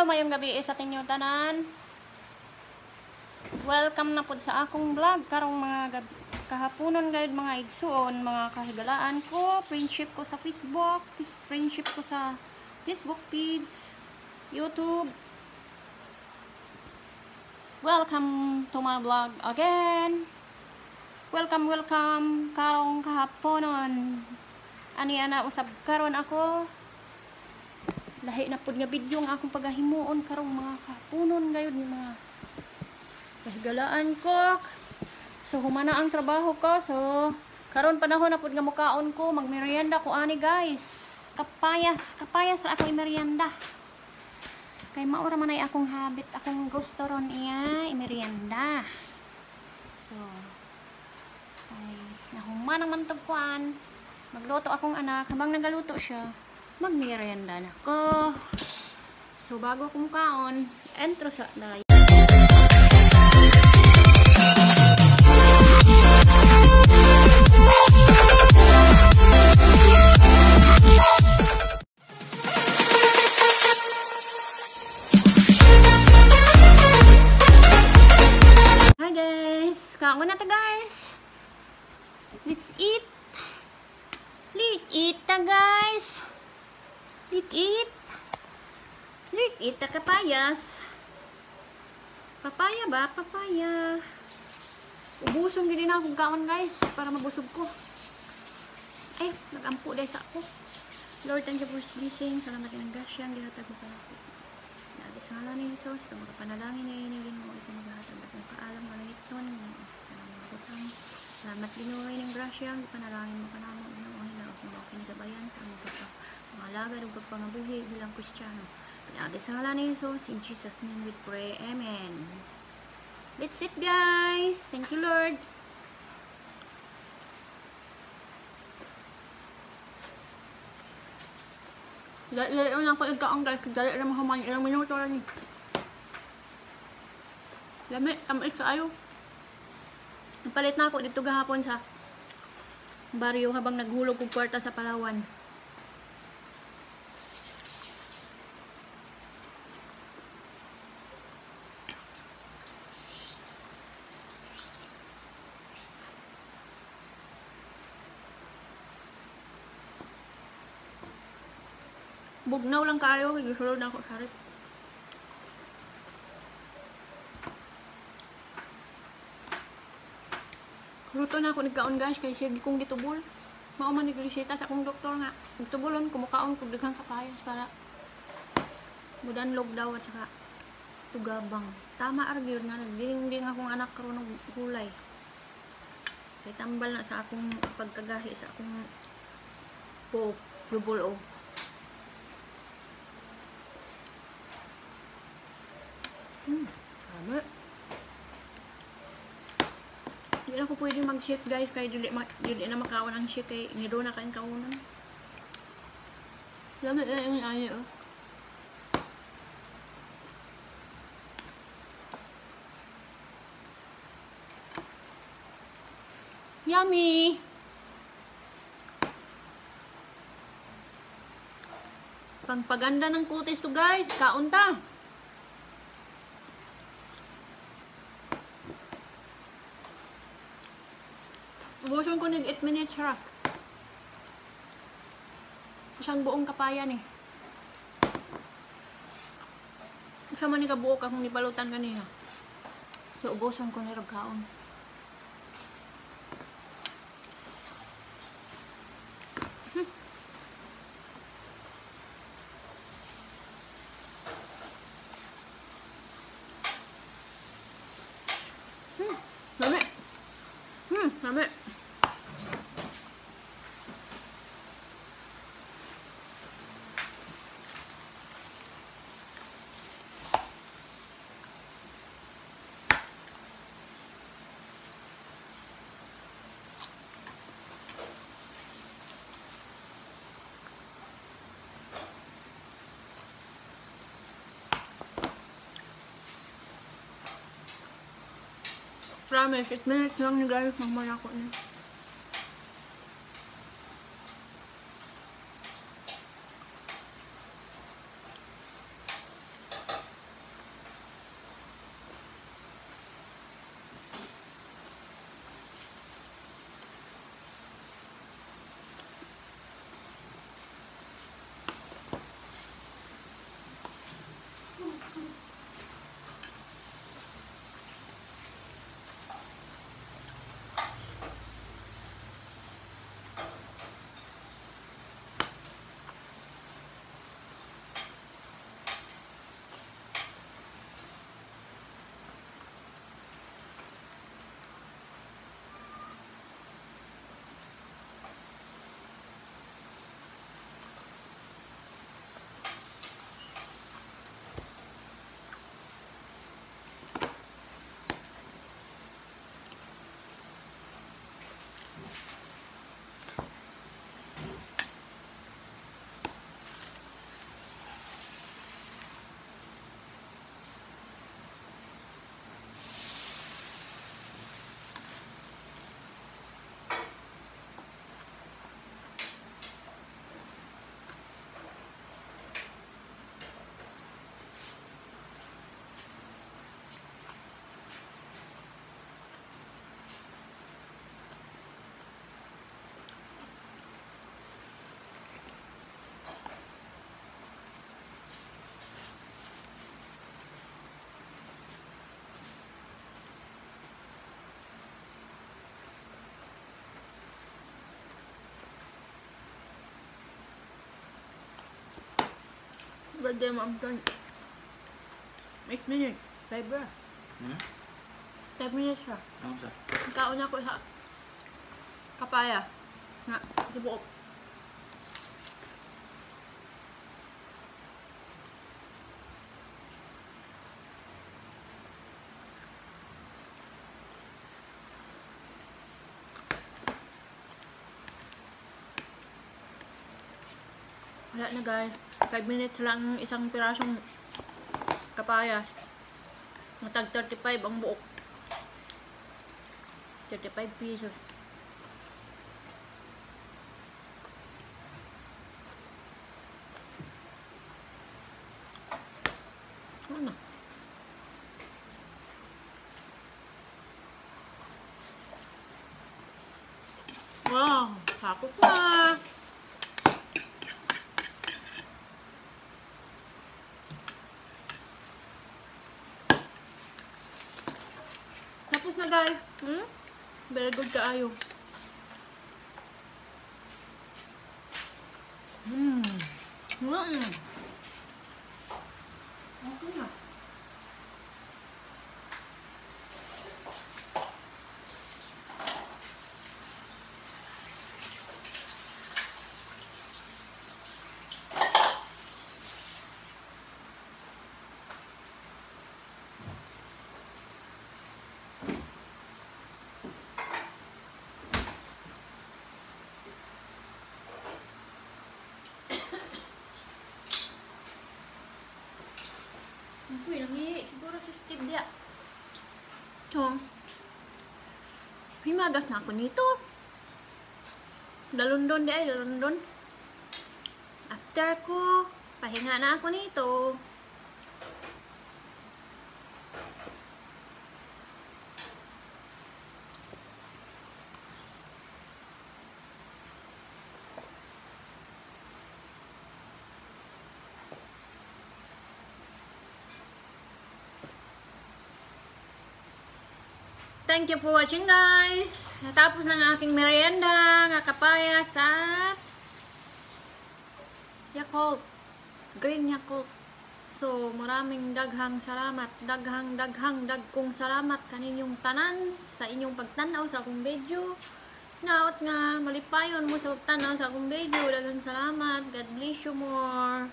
Hello, mayong gabi sa tinyo tanan. Welcome na po sa akong vlog karong mga gabi, kahaponon gayud mga igsuon, mga kahigalaan ko, friendship ko sa Facebook, friendship ko sa Facebook page, YouTube. Welcome to my vlog again. Welcome, welcome karong kahaponon. Ani ana usab karon ako lahi na pud nga video nga akong pagahimuon karong mga kapunon gayud mga kahigalaan ko. So humana ang trabaho ko. So karon panahon na pud nga mukaon ko magmerienda ko ani guys. Kapayas kapayas ra ako imerienda kay maura man ay akong habit akong gusto ron iya imerienda so ay nahuman naman tagkuan. Magluto akong anak habang nagaluto siya magmerienda na ko. So, bago kong kaon, entro sa guys! Kaon na ta guys! Let's eat! Let's eat ta guys! Let's eat ta kapayas! Papaya ba? Papaya! Ubusong gini na akong kaon guys para mabusog ko. Ay, nagampo dahil sa ako. Lord, thank you for blessing. Salamat ng grasya ang gihatag mo para ako. Nabis nga lang ni Jesus, ikaw makapanalangin na inigin mo, ikaw maghahatag at ng kaalam nga iton. Salamat linuway ng grasya, ang panalangin mo ka naman, ginawahin na ako mga kinabayan sa aming pagka mga alagad ug pagpangabuhi bilang Kristiyano. Pinagis sa ngalan ni Jesus, in Jesus name we pray. Amen. That's it guys. Thank you Lord. Dali dali lang ko igkaon guys, dali ra mo human ilang minuto ra ni. Lami, tamis kaayo. Napalit na ako dito gahapon sa baryo habang naghulog kong kwarta sa Palawan. Bugnaw lang kayo, gisulod na ako sa rep. Ruto na ako nagkaon guys kay sige kong gitubol. Mao man nigresita sa akong doktor nga. Nagtubulon kumukaon kog daghang kapayas para mudanlog daw at saka tugabang. Tama ar gyud nga nagdingding akong anak karon og gulay. Kay tambal na sa akong pagkagahi sa akong po bubulo. Hmm, tama. Hindi na ako pwede mag-shake guys kaya dili, ma dili na makawan ang shake kay ngiro na kain kaunan. Lamit na yung ayo. oh. Yummy! Pangpaganda ng kutis to guys, kaunta. Ko nag 8 minutes ha. Isang buong kapayan eh. Isa man ni kabuok akong nipalutan ganiya. So, ubusin ko ni Ragkaon. Hmm, lami. Hmm, lami. Promise, 8 minutes lang ni guys. Mamaya ko na. Birthday mo ang 8 minutes. 5 ba? Hmm? 5 minutes siya. Ano sa? Kaon ako sa kapaya. Nga, sa Wala na guys. 5 minutes lang isang pirasong kapayas. Matag 35 ang buok. 35 pesos. Ano? Wow, sako pa. Tapos na guys. Hmm? Very good kaayo. Hmm. Mm. Okay na. Uy, nangi. Siguro si Steve dia. So, himagas na ako nito. Dalundon di ay, dalundon. After ko, pahinga na ako nito. Thank you for watching guys. Natapos na ang aking merienda, nga kapaya sa Yakult. Green Yakult. So, maraming daghang salamat. Daghang, daghang, dagkong salamat kaninyong tanan sa inyong pagtanaw sa akong video. Naot nga, malipayon mo sa pagtanaw sa akong video. Daghang salamat. God bless you more.